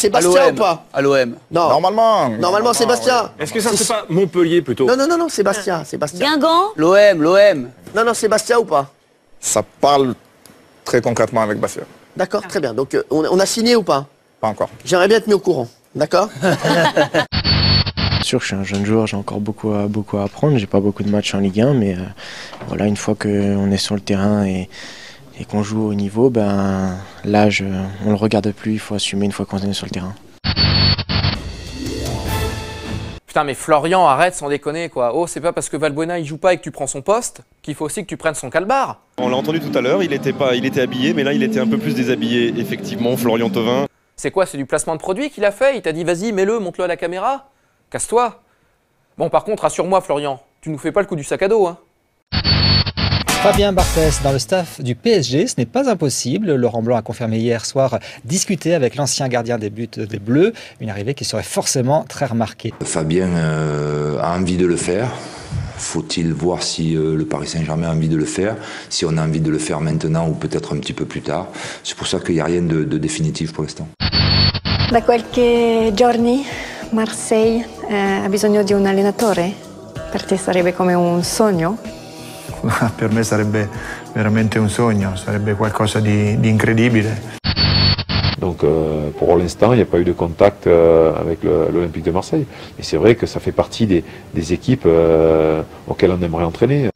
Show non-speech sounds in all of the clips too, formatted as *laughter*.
Sébastien ou pas À l'OM. Non. Normalement. Normalement, Sébastien. Est-ce que ça, c'est pas Montpellier plutôt Non, non, non, non, Sébastien, Sébastien. Guingamp L'OM, l'OM. Non, non, Sébastien ou pas Ça parle très concrètement avec Bastia. D'accord, très bien. Donc, euh, on, on a signé ou pas Pas encore. J'aimerais bien être mis au courant. D'accord Bien *laughs* sûr, je suis un jeune joueur, j'ai encore beaucoup à, beaucoup à apprendre. J'ai pas beaucoup de matchs en Ligue 1, mais euh, voilà, une fois qu'on est sur le terrain et, et qu'on joue au niveau, ben l'âge, on le regarde plus. Il faut assumer une fois qu'on est sur le terrain. Putain, mais Florian, arrête sans déconner, quoi. Oh, c'est pas parce que Valbuena il joue pas et que tu prends son poste qu'il faut aussi que tu prennes son calbar. On l'a entendu tout à l'heure, il était, pas, il était habillé, mais là il était un peu plus déshabillé, effectivement, Florian Thauvin. C'est quoi C'est du placement de produit qu'il a fait? Il t'a dit vas-y, mets-le, monte-le à la caméra Casse-toi. Bon, par contre, rassure-moi, Florian, tu nous fais pas le coup du sac à dos, hein. Fabien Barthès dans le staff du PSG, ce n'est pas impossible. Laurent Blanc a confirmé hier soir discuter avec l'ancien gardien des buts des Bleus, une arrivée qui serait forcément très remarquée. Fabien euh, a envie de le faire. Faut-il voir si euh, le Paris Saint-Germain a envie de le faire, si on a envie de le faire maintenant ou peut-être un petit peu plus tard? C'est pour ça qu'il n'y a rien de, de définitif pour l'instant. Da qualche giorni Marseille eh, ha bisogno di un allenatore? Per te sarebbe come un sogno? *laughs* per me sarebbe veramente un sogno, sarebbe qualcosa di, di incredibile. Donc euh, pour l'instant, il n'y a pas eu de contact euh, avec l'Olympique de Marseille. Et c'est vrai que ça fait partie des, des équipes euh, auxquelles on aimerait entraîner.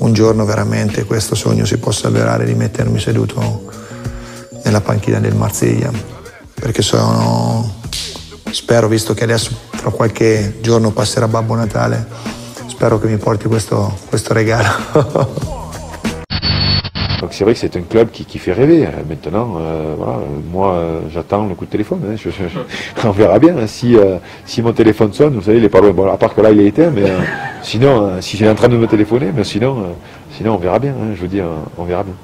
Un giorno veramente questo sogno si possa avverare di mettermi seduto nella panchina del Marsiglia, perché sono, spero, visto che adesso fra qualche giorno passerà Babbo Natale, spero che mi porti questo, questo regalo. *laughs* Donc c'est vrai que c'est un club qui, qui fait rêver. Euh, Maintenant, euh, voilà, moi euh, j'attends le coup de téléphone. hein. Je- je- je- *laughs* on verra bien hein. si, euh, si mon téléphone sonne. Vous savez, il est pas loin. Bon, à part que là il est éteint, mais euh, *laughs* sinon, euh, si j'ai en train de me téléphoner, mais sinon, euh, sinon on verra bien. hein. Je veux dire, on verra bien.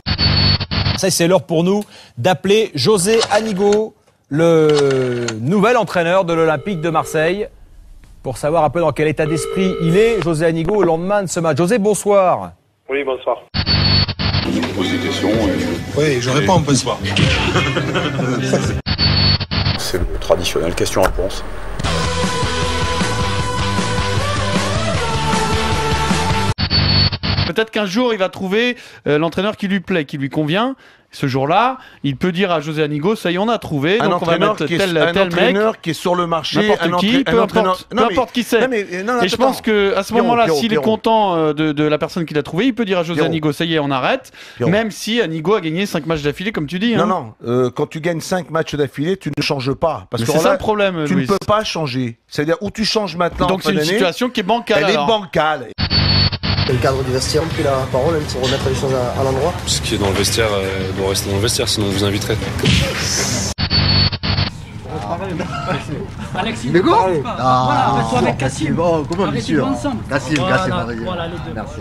Ça, c'est l'heure pour nous d'appeler José Anigo, le nouvel entraîneur de l'Olympique de Marseille, pour savoir un peu dans quel état d'esprit il est, José Anigo, au lendemain de ce match. José, bonsoir. Oui, bonsoir. Je vous pose des questions. Oui, je réponds, bonsoir. C'est le traditionnel question-réponse. Peut-être qu'un jour, il va trouver euh, l'entraîneur qui lui plaît, qui lui convient. Ce jour-là, il peut dire à José Anigo, ça y est, on a trouvé. Un donc on va entraîneur mettre qui est- tel, un tel mec. entraîneur qui est sur le marché, N'importe qui, peu importe, entraîneur- peu Non, mais- importe qui c'est. non, non, non, et je pense que à ce moment-là, s'il est content euh, de, de la personne qu'il a trouvée, il peut dire à José Pierrot. Anigo, ça y est, on arrête. Pierrot. Même si Anigo a gagné 5 matchs d'affilée, comme tu dis. Non, hein. non, euh, quand tu gagnes 5 matchs d'affilée, tu ne changes pas. Parce Mais que c'est là, ça le problème, Tu Louis. ne peux pas changer. C'est-à-dire, où tu changes maintenant. Donc c'est une situation qui est bancale. Elle est alors. Le cadre du vestiaire pris la parole même pour remettre les choses à, à l'endroit. Ce qui est dans le vestiaire euh, doit rester dans le vestiaire, sinon on vous inviterait. Alexis, Mais quoi. Ah, Voilà, avec Cassim. Cassim. Oh, comment, bien sûr. Cassim, Voilà, Cassim, vas-y. Voilà, les deux. Merci.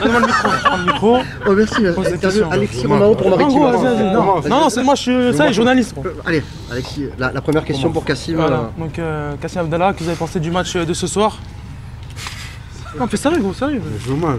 Donne-moi le micro, je prends le micro. Oh, merci. Pose des questions. Alexis Romao pour Maritime. Non, vas-y, vas-y, non. Non, non, c'est moi, je suis ça, journaliste. Euh, Allez, Alexis, la, la première question pour Cassim. Voilà. euh, Donc, euh, Kassim Abdallah, que vous avez pensé du match euh, de ce soir? Non, fais sérieux, gros, sérieux. Je joue mal.